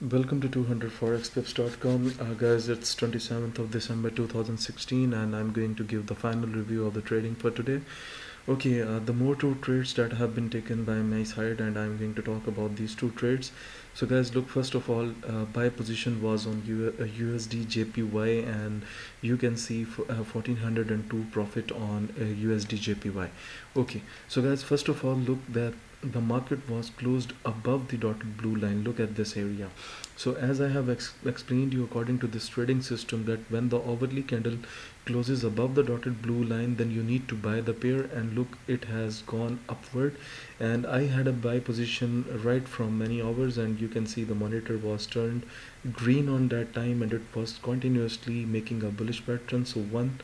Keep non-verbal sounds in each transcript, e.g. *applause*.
Welcome to 200forexpips.com. Uh, guys, it's 27th of December 2016 and I'm going to give the final review of the trading for today. Okay, uh, the more two trades that have been taken by my side and I'm going to talk about these two trades. So guys, look, first of all, uh, buy position was on U USD uh, JPY and you can see 1402 uh, profit on USD uh, JPY. Okay, so guys, first of all, look that the market was closed above the dotted blue line. Look at this area. So as I have ex explained you according to this trading system that when the hourly candle closes above the dotted blue line then you need to buy the pair and look it has gone upward. And I had a buy position right from many hours and you can see the monitor was turned green on that time and it was continuously making a bullish pattern. So one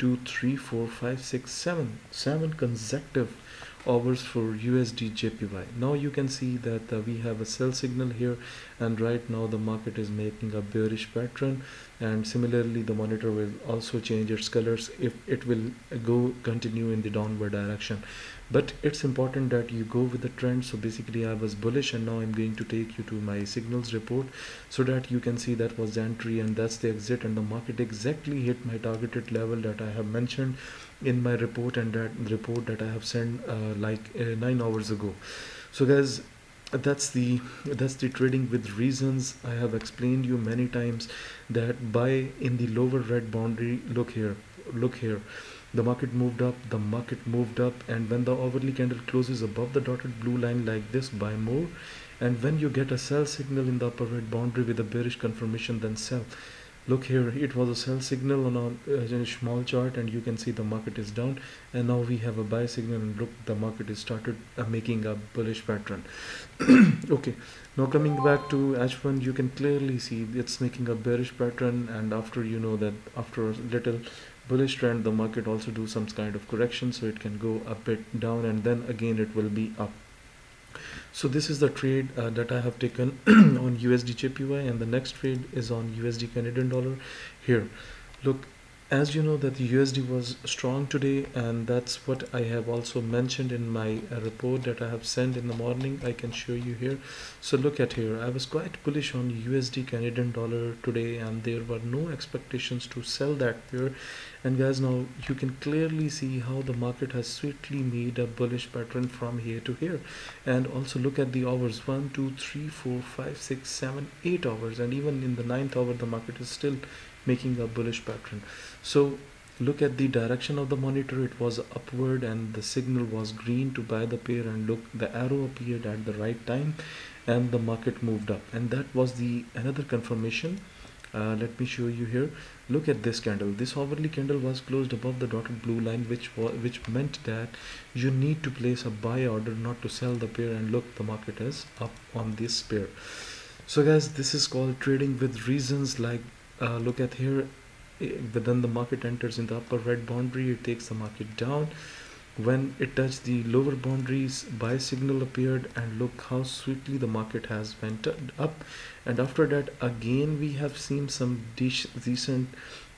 two three four five six seven seven consecutive hours for USD JPY now you can see that uh, we have a sell signal here and right now the market is making a bearish pattern and similarly the monitor will also change its colors if it will go continue in the downward direction but it's important that you go with the trend. So basically I was bullish and now I'm going to take you to my signals report so that you can see that was the entry and that's the exit. And the market exactly hit my targeted level that I have mentioned in my report and that report that I have sent uh, like uh, nine hours ago. So guys that's the that's the trading with reasons. I have explained you many times that buy in the lower red boundary. Look here. Look here the market moved up the market moved up and when the hourly candle closes above the dotted blue line like this buy more. And when you get a sell signal in the upper red boundary with a bearish confirmation then sell. Look here it was a sell signal on a, a, small chart and you can see the market is down. And now we have a buy signal and look the market is started uh, making a bullish pattern. *coughs* Okay now coming back to h1 you can clearly see it's making a bearish pattern. And after you know that after a little bullish trend the market also do some kind of correction so it can go a bit down and then again it will be up. So this is the trade uh, that I have taken *clears throat* on USD JPY and the next trade is on USD Canadian dollar here. Look as you know that the USD was strong today and that's what I have also mentioned in my uh, report that I have sent in the morning I can show you here. So look at here. I was quite bullish on USD Canadian dollar today and there were no expectations to sell that pair and guys now you can clearly see how the market has swiftly made a bullish pattern from here to here. And also look at the hours one two three four five six seven eight hours. And even in the ninth hour the market is still making a bullish pattern. So look at the direction of the monitor. It was upward and the signal was green to buy the pair and look the arrow appeared at the right time and the market moved up. And that was the another confirmation. Uh, let me show you here. Look at this candle. This hourly candle was closed above the dotted blue line which was which meant that you need to place a buy order not to sell the pair and look the market is up on this pair. So guys this is called trading with reasons like uh, look at here then the market enters in the upper red boundary it takes the market down. When it touched the lower boundaries buy signal appeared and look how swiftly the market has went up. And after that again we have seen some decent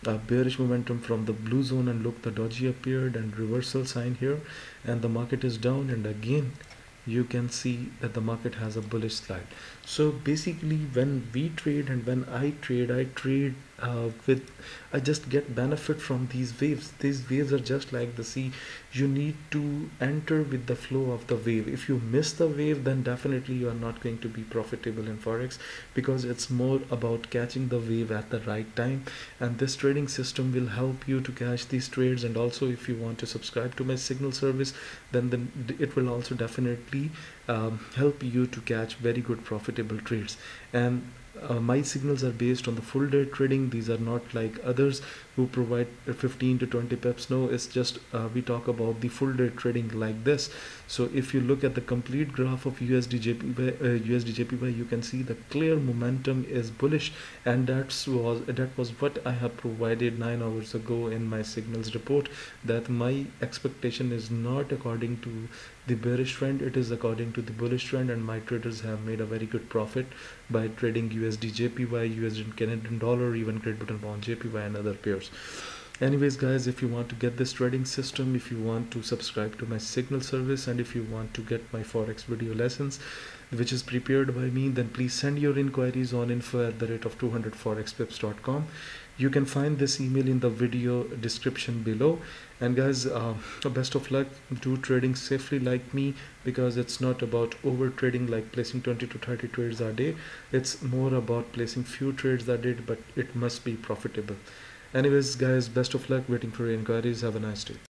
uh, bearish momentum from the blue zone and look the doji appeared and reversal sign here. And the market is down and again you can see that the market has a bullish slide. So basically when we trade and when i trade i trade uh, with I just get benefit from these waves. These waves are just like the sea. You need to enter with the flow of the wave. If you miss the wave then definitely you are not going to be profitable in forex because it's more about catching the wave at the right time. And this trading system will help you to catch these trades. And also if you want to subscribe to my signal service then then it will also definitely um, help you to catch very good profitable trades. And uh, my signals are based on the full day trading. These are not like others who provide 15 to 20 pips. No it's just uh, we talk about the full day trading like this. So if you look at the complete graph of USD JPY, uh, USD JPY you can see the clear momentum is bullish. And that's was that was what I have provided nine hours ago in my signals report that my expectation is not according to the bearish trend. It is according to the bullish trend and my traders have made a very good profit by trading USD JPY, USD Canadian dollar, even Great Britain pound JPY and other pairs. Anyways guys if you want to get this trading system if you want to subscribe to my signal service and if you want to get my forex video lessons which is prepared by me then please send your inquiries on info at the rate of 200forexpips.com you can find this email in the video description below. And guys uh, best of luck. Do trading safely like me because it's not about over trading like placing 20 to 30 trades a day. It's more about placing few trades a day but it must be profitable. Anyways guys best of luck. Waiting for your inquiries. Have a nice day